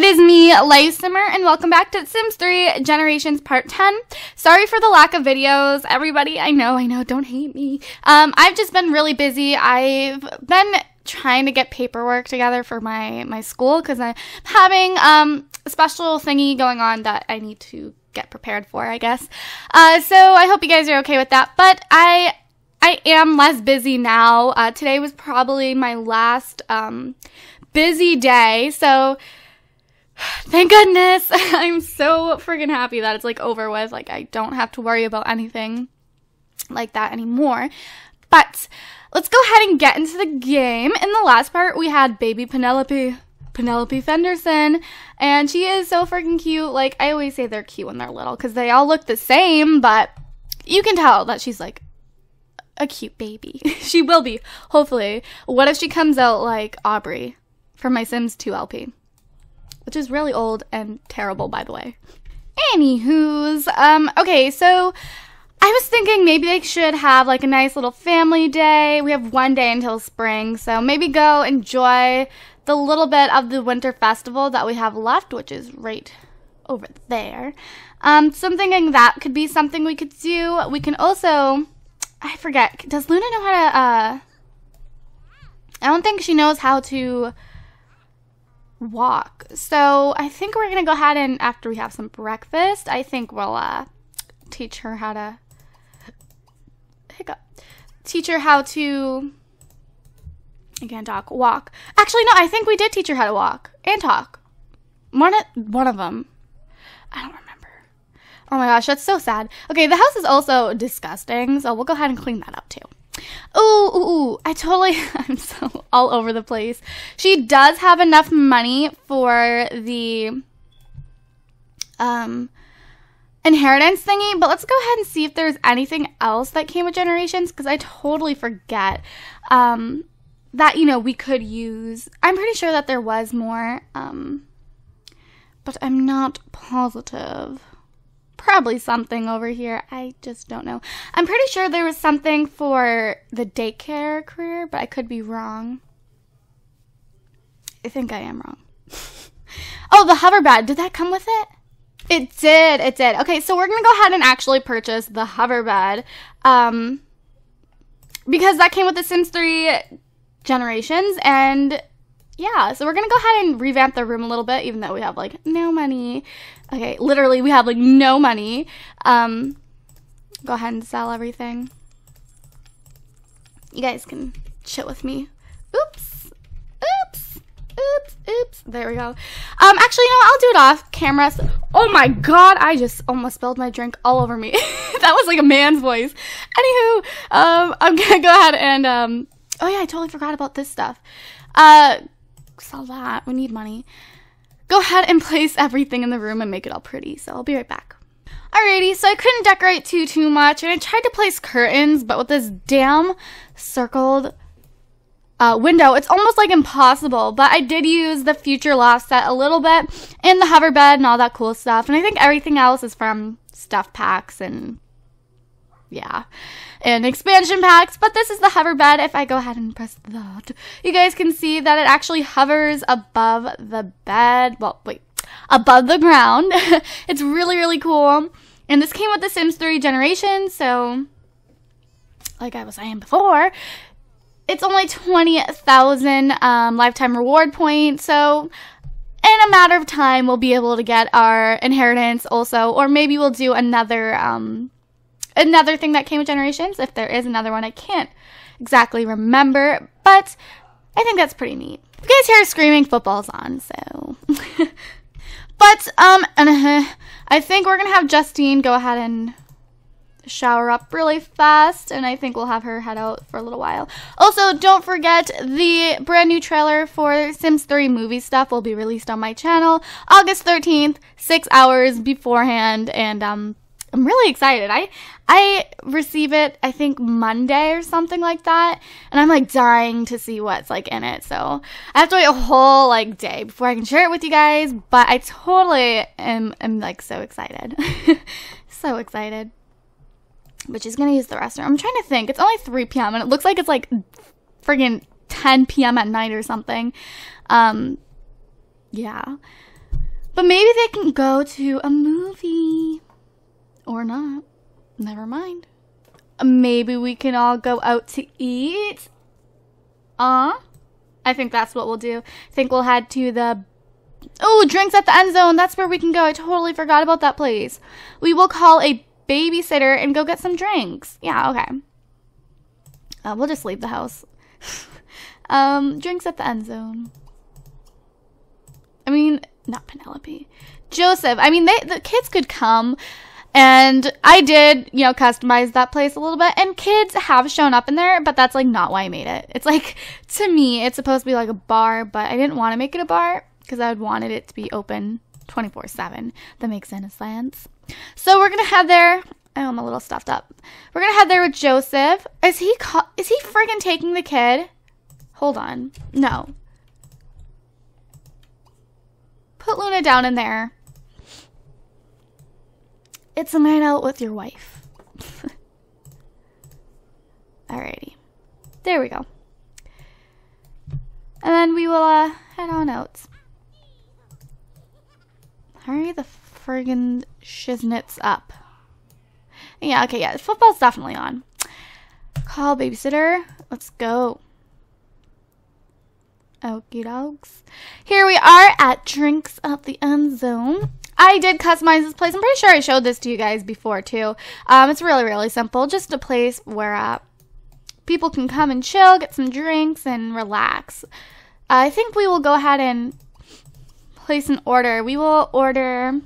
it is me, LifeSimmer, and welcome back to Sims 3 Generations Part 10. Sorry for the lack of videos, everybody. I know, I know, don't hate me. Um, I've just been really busy. I've been trying to get paperwork together for my, my school because I'm having um, a special thingy going on that I need to get prepared for, I guess. Uh, so I hope you guys are okay with that. But I I am less busy now. Uh, today was probably my last um, busy day. So thank goodness. I'm so freaking happy that it's like over with. Like I don't have to worry about anything like that anymore. But let's go ahead and get into the game. In the last part, we had baby Penelope. Penelope Fenderson, and she is so freaking cute. Like, I always say they're cute when they're little because they all look the same, but you can tell that she's like a cute baby. she will be, hopefully. What if she comes out like Aubrey from my Sims 2 LP? Which is really old and terrible, by the way. Anywho's, um, okay, so I was thinking maybe they should have like a nice little family day. We have one day until spring, so maybe go enjoy the little bit of the winter festival that we have left, which is right over there. Um, so I'm thinking that could be something we could do. We can also I forget. Does Luna know how to, uh, I don't think she knows how to walk. So I think we're to go ahead and, after we have some breakfast, I think we'll, uh, teach her how to, hiccup, teach her how to, can't talk, walk. Actually, no, I think we did teach her how to walk and talk. One one of them. I don't remember. Oh my gosh, that's so sad. Okay, the house is also disgusting, so we'll go ahead and clean that up too. Ooh, ooh, ooh, I totally, I'm so all over the place. She does have enough money for the um, inheritance thingy, but let's go ahead and see if there's anything else that came with generations, because I totally forget um, that, you know, we could use. I'm pretty sure that there was more, um, but I'm not positive probably something over here. I just don't know. I'm pretty sure there was something for the daycare career, but I could be wrong. I think I am wrong. oh, the hover hoverbed. Did that come with it? It did. It did. Okay, so we're going to go ahead and actually purchase the hover hoverbed. Um, because that came with the Sims 3 generations and yeah, so we're gonna go ahead and revamp the room a little bit, even though we have like no money. Okay, literally we have like no money. Um, go ahead and sell everything. You guys can chill with me. Oops, oops, oops, oops. There we go. Um, actually, you know, what? I'll do it off camera. Oh my god, I just almost spilled my drink all over me. that was like a man's voice. Anywho, um, I'm gonna go ahead and um. Oh yeah, I totally forgot about this stuff. Uh sell that. We need money. Go ahead and place everything in the room and make it all pretty. So I'll be right back. Alrighty, so I couldn't decorate too, too much. And I tried to place curtains, but with this damn circled uh, window, it's almost like impossible. But I did use the Future Loft set a little bit and the hover bed and all that cool stuff. And I think everything else is from stuff packs and yeah and expansion packs, but this is the hover bed. If I go ahead and press that, you guys can see that it actually hovers above the bed. Well, wait, above the ground. it's really, really cool. And this came with the Sims 3 generation, so like I was saying before, it's only 20,000 um, lifetime reward points, so in a matter of time, we'll be able to get our inheritance also, or maybe we'll do another um, another thing that came with Generations. If there is another one, I can't exactly remember, but I think that's pretty neat. You guys hear screaming, football's on, so. but, um, uh, I think we're gonna have Justine go ahead and shower up really fast and I think we'll have her head out for a little while. Also, don't forget the brand new trailer for Sims 3 movie stuff will be released on my channel August 13th, 6 hours beforehand and um I'm really excited. I I receive it I think Monday or something like that, and I'm like dying to see what's like in it. So I have to wait a whole like day before I can share it with you guys. But I totally am am like so excited, so excited. But she's gonna use the restroom. I'm trying to think. It's only 3 p.m. and it looks like it's like friggin' 10 p.m. at night or something. Um, yeah. But maybe they can go to a movie. Or not. Never mind. Maybe we can all go out to eat. Uh, I think that's what we'll do. I think we'll head to the. Oh, drinks at the end zone. That's where we can go. I totally forgot about that place. We will call a babysitter and go get some drinks. Yeah, okay. Uh, we'll just leave the house. um, drinks at the end zone. I mean, not Penelope. Joseph. I mean, they the kids could come. And I did, you know, customize that place a little bit. And kids have shown up in there, but that's like not why I made it. It's like, to me, it's supposed to be like a bar, but I didn't want to make it a bar because I wanted it to be open 24 7. That makes sense. So we're going to head there. Oh, I'm a little stuffed up. We're going to head there with Joseph. Is he, is he friggin' taking the kid? Hold on. No. Put Luna down in there. It's a night out with your wife. Alrighty. There we go. And then we will uh, head on out. Hurry the friggin' shiznits up. Yeah, okay, yeah. Football's definitely on. Call babysitter. Let's go. Okie dogs. Here we are at Drinks at the End Zone. I did customize this place. I'm pretty sure I showed this to you guys before too. Um, it's really, really simple. Just a place where uh, people can come and chill, get some drinks, and relax. I think we will go ahead and place an order. We will order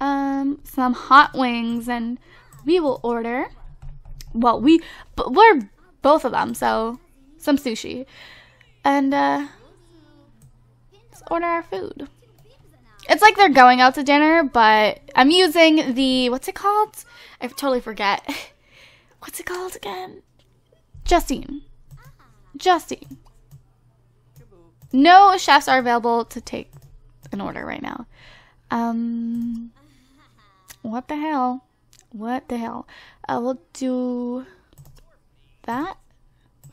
um, some hot wings, and we will order. Well, we we're both of them, so some sushi, and uh, let's order our food. It's like they're going out to dinner, but I'm using the what's it called? I totally forget. What's it called again? Justine. Justine. No chefs are available to take an order right now. Um, what the hell? What the hell? I will do that.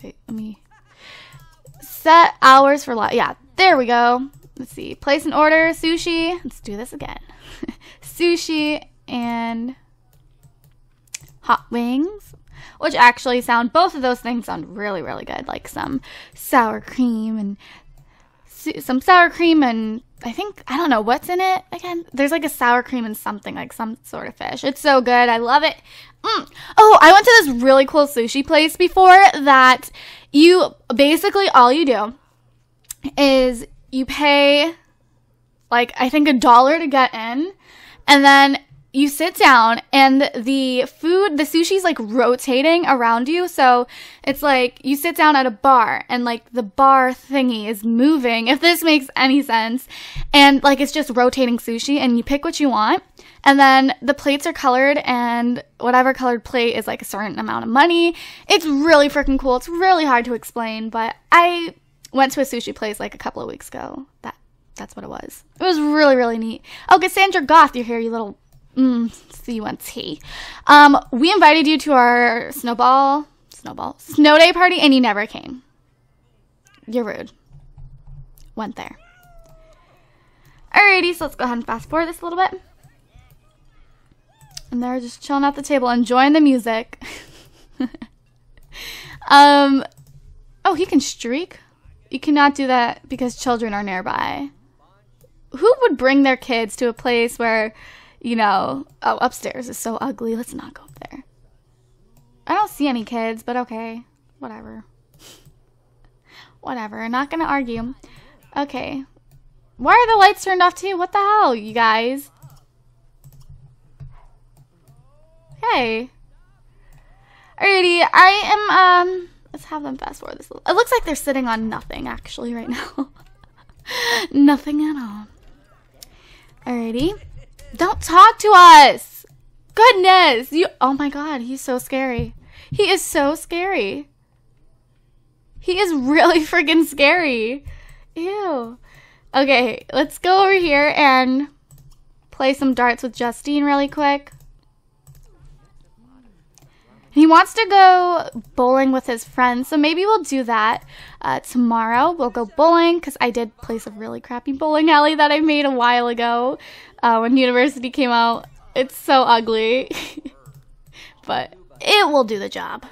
Wait, let me set hours for live. Yeah, there we go. Let's see. Place an order. Sushi. Let's do this again. sushi and hot wings, which actually sound, both of those things sound really, really good. Like some sour cream and some sour cream and I think, I don't know what's in it again. There's like a sour cream and something, like some sort of fish. It's so good. I love it. Mm. Oh, I went to this really cool sushi place before that you basically all you do is you pay like I think a dollar to get in, and then you sit down and the food the sushi's like rotating around you. So it's like you sit down at a bar and like the bar thingy is moving if this makes any sense. And like it's just rotating sushi and you pick what you want. And then the plates are colored and whatever colored plate is like a certain amount of money. It's really freaking cool. It's really hard to explain but i went to a sushi place like a couple of weeks ago. That that's what it was. It was really really neat. Oh, Cassandra Goth, you're here, you little mm, C1T. Um, we invited you to our snowball snowball snow day party, and you never came. You're rude. Went there. Alrighty, so let's go ahead and fast forward this a little bit. And they're just chilling at the table, enjoying the music. um, oh, he can streak. You cannot do that because children are nearby. Who would bring their kids to a place where, you know, oh, upstairs is so ugly. Let's not go up there. I don't see any kids, but okay. Whatever. Whatever. Not gonna argue. Okay. Why are the lights turned off too? What the hell, you guys? Hey. Alrighty, I am, um, Let's have them fast forward this. It looks like they're sitting on nothing actually right now. nothing at all. Alrighty. Don't talk to us. Goodness. You Oh my god, he's so scary. He is so scary. He is really freaking scary. Ew. Okay, let's go over here and play some darts with Justine really quick. He wants to go bowling with his friends, so maybe we'll do that uh, tomorrow. We'll go bowling because I did place a really crappy bowling alley that I made a while ago uh, when university came out. It's so ugly, but it will do the job.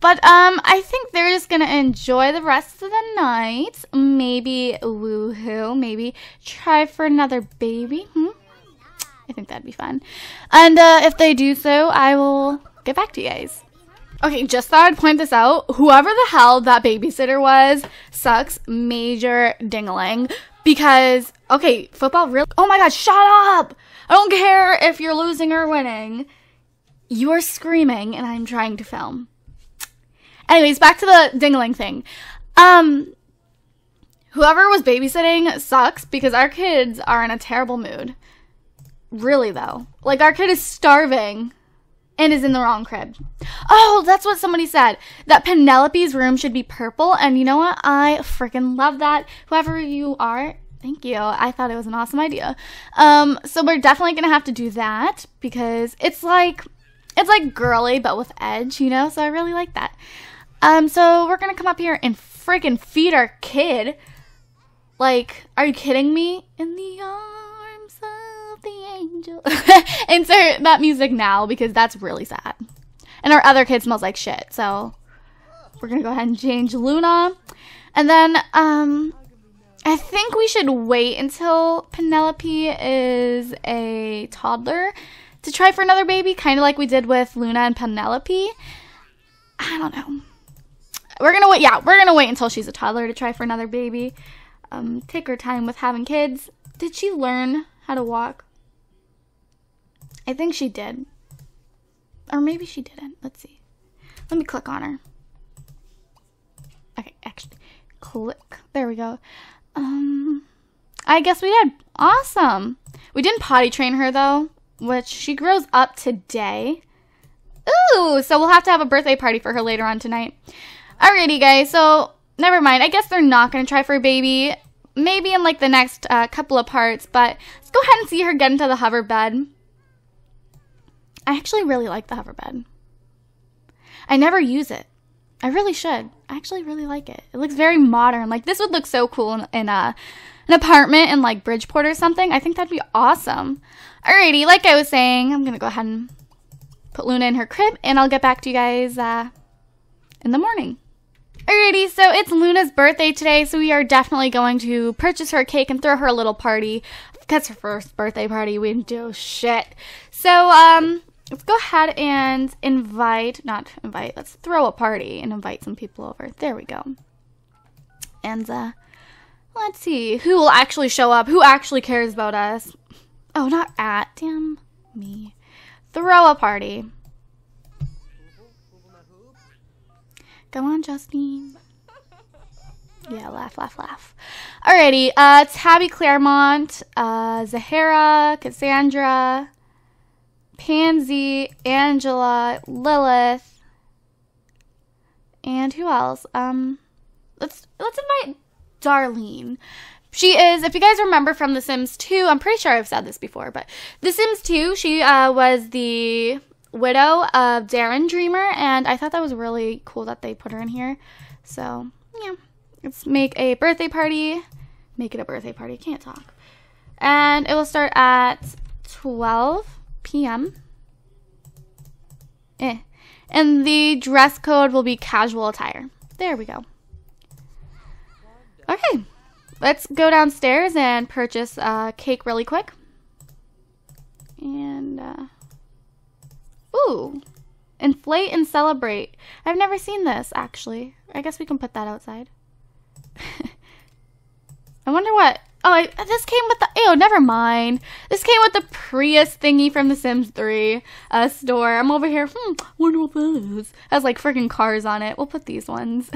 But um, I think they're just gonna enjoy the rest of the night. Maybe woohoo. Maybe try for another baby. Hmm? I think that'd be fun. And uh, if they do so, I will get back to you guys. Okay, just thought I'd point this out. Whoever the hell that babysitter was sucks major dingling. Because, okay, football real. Oh my god, shut up! I don't care if you're losing or winning. You are screaming and I'm trying to film. Anyways, back to the dingling thing. Um, whoever was babysitting sucks because our kids are in a terrible mood. Really, though. Like, our kid is starving and is in the wrong crib. Oh, that's what somebody said. That Penelope's room should be purple. And you know what? I freaking love that. Whoever you are, thank you. I thought it was an awesome idea. Um, so we're definitely to have to do that because it's like, it's like girly, but with edge, you know? So I really like that. Um, so we're gonna come up here and freaking feed our kid. Like, are you kidding me? In the arms the angel. Insert that music now because that's really sad. And our other kid smells like shit. So we're gonna go ahead and change Luna. And then, um, I think we should wait until Penelope is a toddler to try for another baby, kind of like we did with Luna and Penelope. I don't know. We're gonna wait. Yeah, we're gonna wait until she's a toddler to try for another baby. Um, take her time with having kids. Did she learn how to walk? I think she did. Or maybe she didn't. Let's see. Let me click on her. Okay, actually, click. There we go. Um, I guess we did. Awesome. We didn't potty train her though, which she grows up today. Ooh, so we'll have to have a birthday party for her later on tonight. Alrighty, guys. So, never mind. I guess they're not going to try for a baby. Maybe in, like, the next uh, couple of parts. But let's go ahead and see her get into the hover bed. I actually really like the hover bed. I never use it. I really should. I actually really like it. It looks very modern. Like, this would look so cool in, in uh, an apartment in, like, Bridgeport or something. I think that'd be awesome. Alrighty, like I was saying, I'm to go ahead and put Luna in her crib. And I'll get back to you guys uh, in the morning. Alrighty, so it's Luna's birthday today, so we are definitely going to purchase her a cake and throw her a little party. Because her first birthday party, we didn't do shit. So, um, let's go ahead and invite, not invite, let's throw a party and invite some people over. There we go. And, uh, let's see, who will actually show up? Who actually cares about us? Oh, not at, damn me. Throw a party. Go on, Justine. Yeah, laugh, laugh, laugh. Alrighty, uh, Tabby Claremont, uh, Zahara, Cassandra, Pansy, Angela, Lilith, and who else? Um, let's let's invite Darlene. She is, if you guys remember from The Sims 2, I'm pretty sure I've said this before, but The Sims 2, she uh, was the widow of Darren Dreamer, and I thought that was really cool that they put her in here. So, yeah. Let's make a birthday party. Make it a birthday party. Can't talk. And it will start at 12 p.m. Eh. And the dress code will be casual attire. There we go. Okay. Let's go downstairs and purchase a cake really quick. And, uh, Ooh. Inflate and celebrate. I've never seen this, actually. I guess we can put that outside. I wonder what... Oh, I, this came with the... Oh, never mind. This came with the Prius thingy from The Sims 3 uh, store. I'm over here. Hmm, wonder what that is. Has like freaking cars on it. We'll put these ones.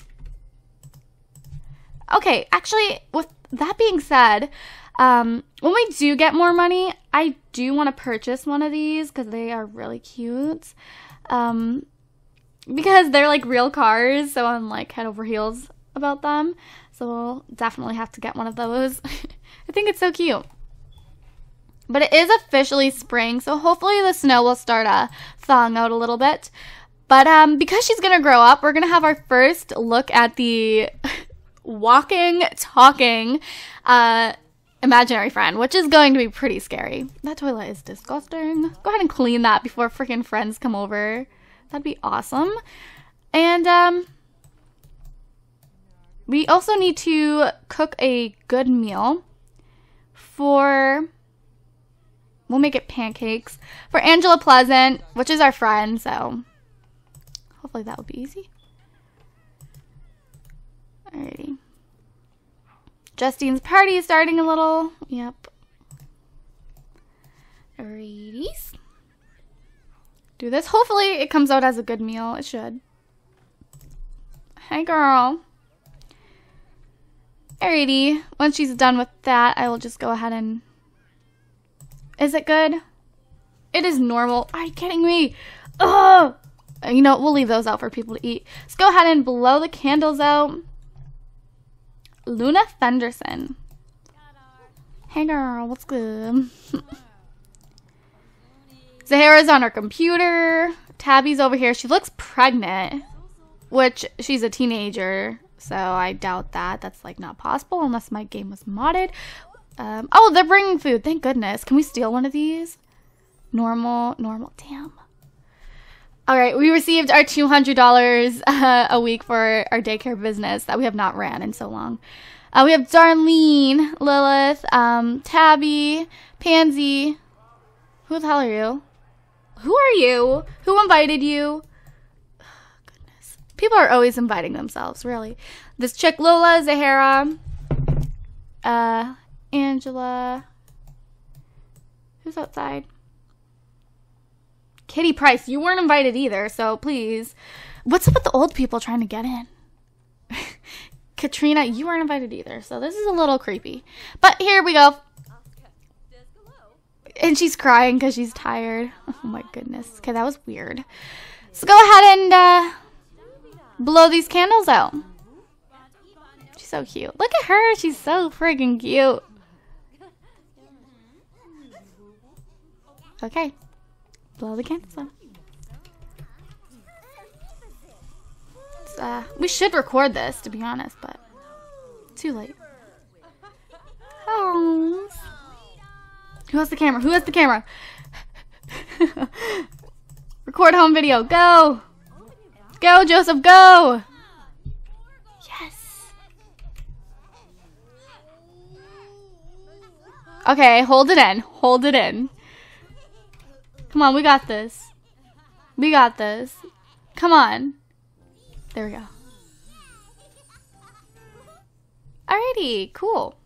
okay, actually, with that being said, um, when we do get more money, I do want to purchase one of these because they are really cute. Um, because they're like real cars, so I'm like head over heels about them. So we'll definitely have to get one of those. I think it's so cute. But it is officially spring, so hopefully the snow will start uh, thawing out a little bit. But um, because she's gonna grow up, we're gonna have our first look at the walking, talking uh, imaginary friend, which is going to be pretty scary. That toilet is disgusting. Go ahead and clean that before freaking friends come over. That'd be awesome. And um, we also need to cook a good meal for. We'll make it pancakes for Angela Pleasant, which is our friend. So hopefully that will be easy. Alrighty. Justine's party is starting a little. Yep. Alrighties. Do this. Hopefully it comes out as a good meal. It should. Hey, girl. Alrighty. Once she's done with that, I will just go ahead and... Is it good? It is normal. Are you kidding me? Ugh! Uh, you know, we'll leave those out for people to eat. Let's go ahead and blow the candles out. Luna Fenderson. Hey girl, what's good? Zahara's on her computer. Tabby's over here. She looks pregnant, which she's a teenager, so I doubt that. That's like not possible unless my game was modded. Um, oh, they're bringing food. Thank goodness. Can we steal one of these? Normal, normal. Damn. All right, we received our $200 uh, a week for our daycare business that we have not ran in so long. Uh, we have Darlene, Lilith, um, Tabby, Pansy. Who the hell are you? Who are you? Who invited you? People are always inviting themselves, really. This chick, Lola, Zahara, uh, Angela. Who's outside? Kitty Price, you weren't invited either, so please. What's up with the old people trying to get in? Katrina, you weren't invited either, so this is a little creepy. But here we go. And she's crying because she's tired. Oh my goodness. Okay, that was weird. So go ahead and uh, blow these candles out. She's so cute. Look at her. She's so freaking cute. Okay blow the candles out. Uh, we should record this, to be honest, but too late. Who has the camera? Who has the camera? record home video. Go. Go, Joseph, go. Yes. Okay, hold it in. Hold it in. Come on, we got this. We got this. Come on. There we go. Alrighty, cool.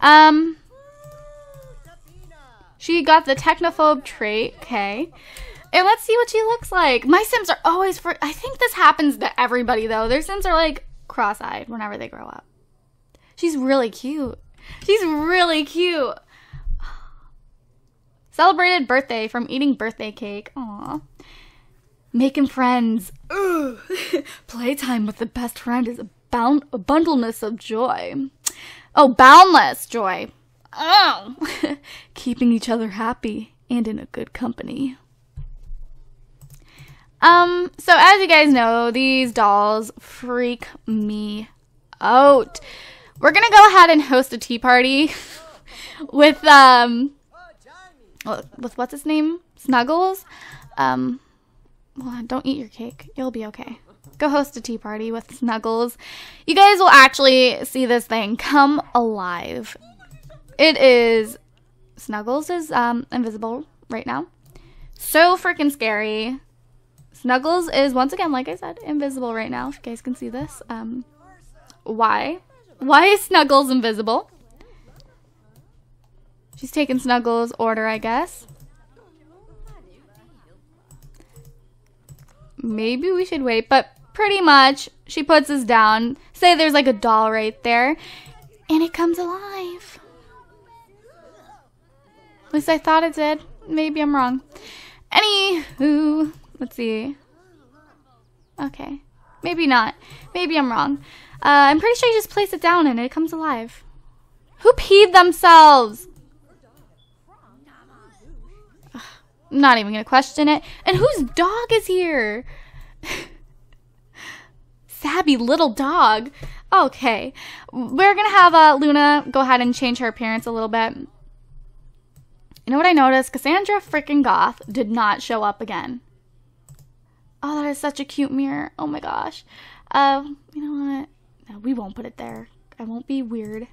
Um, she got the technophobe trait. Okay. And let's see what she looks like. My Sims are always for. I think this happens to everybody though. Their Sims are like cross-eyed whenever they grow up. She's really cute. She's really cute. Celebrated birthday from eating birthday cake. Aw. Making friends. Playtime with the best friend is a, bound- a bundleness of joy. Oh, boundless joy. Oh. Keeping each other happy and in a good company. Um, so as you guys know, these dolls freak me out. We're gonna go ahead and host a tea party with um with what's his name? Snuggles. Um, well, don't eat your cake. You'll be okay. Go host a tea party with Snuggles. You guys will actually see this thing come alive. It is Snuggles is um invisible right now. So freaking scary. Snuggles is once again, like I said, invisible right now. If you guys can see this. Um, why? Why is Snuggles invisible? She's taking Snuggles' order, I guess. Maybe we should wait, but pretty much she puts us down. Say there's like a doll right there, and it comes alive. At least I thought it did. Maybe I'm wrong. Anywho, Let's see. Okay. Maybe not. Maybe I'm wrong. Uh, I'm pretty sure you just place it down and it comes alive. Who peed themselves? I'm not even going to question it. And whose dog is here? Sabby little dog. Okay. We're going to have uh, Luna go ahead and change her appearance a little bit. You know what I noticed? Cassandra freaking Goth did not show up again. Oh, that is such a cute mirror. Oh my gosh. Uh, you know what? No, we won't put it there. I won't be weird.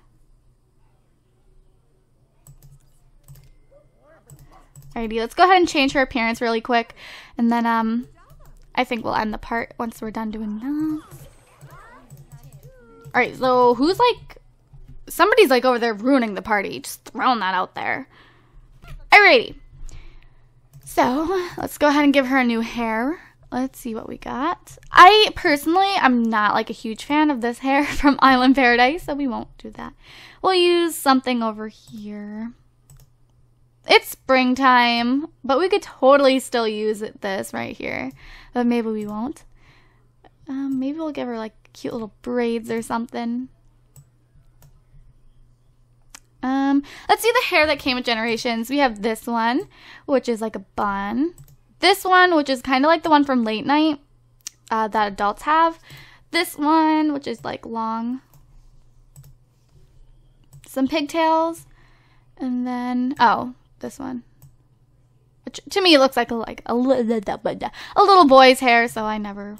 Alrighty, let's go ahead and change her appearance really quick. And then, um, I think we'll end the part once we're done doing that. Alright, so who's like... Somebody's like over there ruining the party. Just throwing that out there. Alrighty. So, let's go ahead and give her a new hair. Let's see what we got. I personally am not like a huge fan of this hair from Island Paradise, so we won't do that. We'll use something over here. It's springtime, but we could totally still use this right here. But maybe we won't. Um, maybe we'll give her like cute little braids or something. Um, let's see the hair that came with Generations. We have this one, which is like a bun. This one, which is kind of like the one from Late Night uh, that adults have. This one, which is like long. Some pigtails. And then, oh, this one. Which to me it looks like a, like a, a little boy's hair, so I never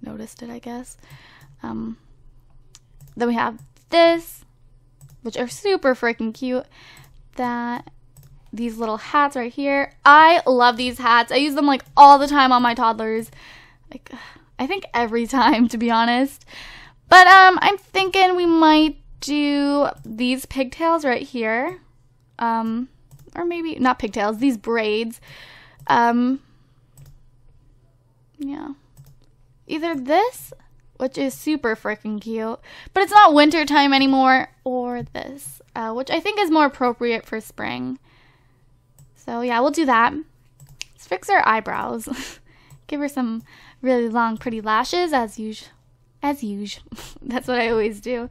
noticed it, I guess. Um, then we have this, which are super freaking cute. That these little hats right here. I love these hats. I use them like all the time on my toddlers. Like I think every time to be honest. But um I'm thinking we might do these pigtails right here. Um or maybe not pigtails, these braids. Um yeah. Either this which is super freaking cute. But it's not winter time anymore, or this, uh, which I think is more appropriate for spring. So yeah, we'll do that. Let's fix her eyebrows. Give her some really long, pretty lashes as usual. As usual. That's what I always do.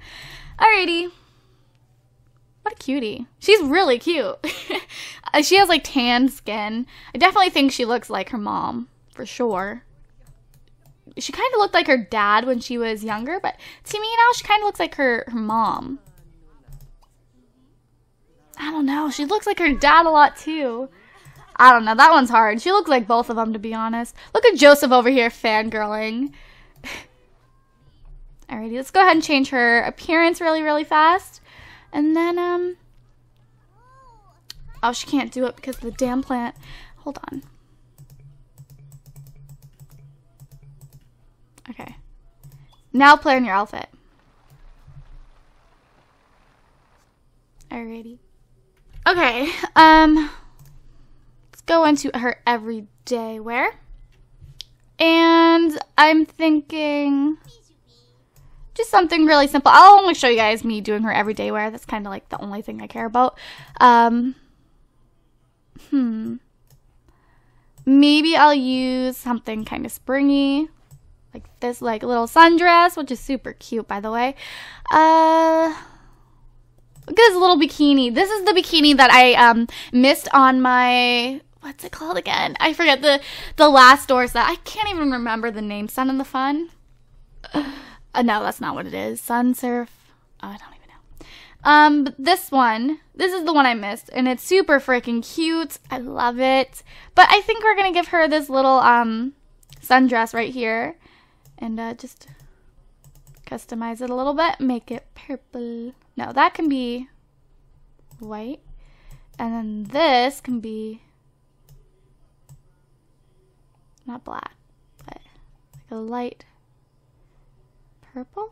Alrighty. What a cutie. She's really cute. she has like tan skin. I definitely think she looks like her mom, for sure. She kind of looked like her dad when she was younger, but to me now she kind of looks like her, her mom. I don't know. She looks like her dad a lot too. I don't know. That one's hard. She looks like both of them, to be honest. Look at Joseph over here fangirling. Alrighty, let's go ahead and change her appearance really, really fast. And then, um... Oh, she can't do it because of the damn plant. Hold on. Okay. Now play on your outfit. Alrighty. Okay, um, let's go into her everyday wear. And I'm thinking just something really simple. I'll only show you guys me doing her everyday wear. That's kind of like the only thing I care about. Um, hmm. Maybe I'll use something kind of springy. Like this like little sundress, which is super cute, by the way. Uh Look at this little bikini. This is the bikini that I um missed on my what's it called again? I forget the the last store set. I can't even remember the name. Sun and the Fun. Uh, no, that's not what it is. Sun Surf. Oh, I don't even know. Um, but this one, this is the one I missed, and it's super freaking cute. I love it. But I think we're gonna give her this little um sundress right here, and uh, just customize it a little bit, make it purple. No, that can be white. And then this can be not black, but like a light purple.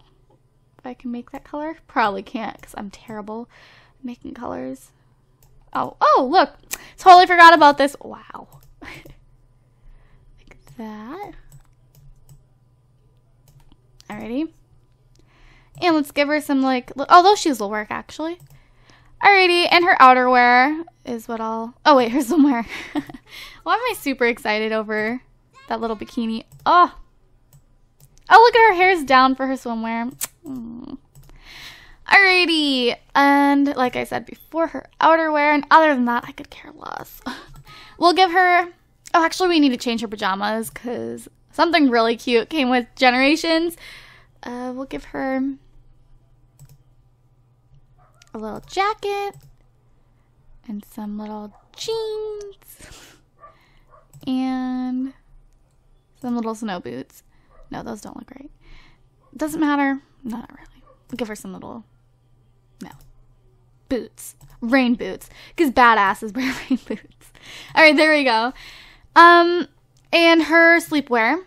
If I can make that color. Probably can't because I'm terrible making colors. Oh, oh, look. Totally forgot about this. Wow. like that. Alrighty. And let's give her some like, oh, those shoes will work actually. Alrighty, and her outerwear is what I'll, oh wait, her swimwear. Why am I super excited over that little bikini? Oh, oh look at her hair's down for her swimwear. Mm. Alrighty, and like I said before, her outerwear, and other than that, I could care less. we'll give her. Oh, actually, we need to change her pajamas because something really cute came with Generations. Uh, we'll give her a little jacket and some little jeans and some little snow boots. No, those don't look right. Doesn't matter. No, not really. We'll give her some little no boots, rain boots, because badasses wear rain boots. All right, there we go. Um, and her sleepwear,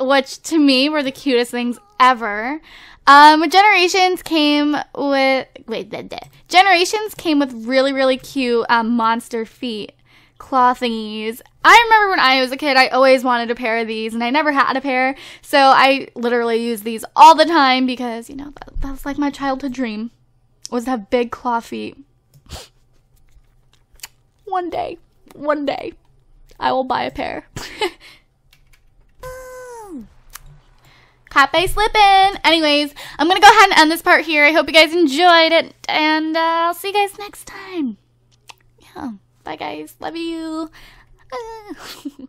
which to me were the cutest things ever. Um, Generations came with wait, the, the, Generations came with really really cute um, monster feet claw thingies. I remember when I was a kid, I always wanted a pair of these, and I never had a pair, so I literally use these all the time because you know that, that was like my childhood dream was to have big claw feet. one day, one day, I will buy a pair. Cafe slipping. Anyways, I'm gonna go ahead and end this part here. I hope you guys enjoyed it, and uh, I'll see you guys next time. Yeah. Bye, guys. Love you.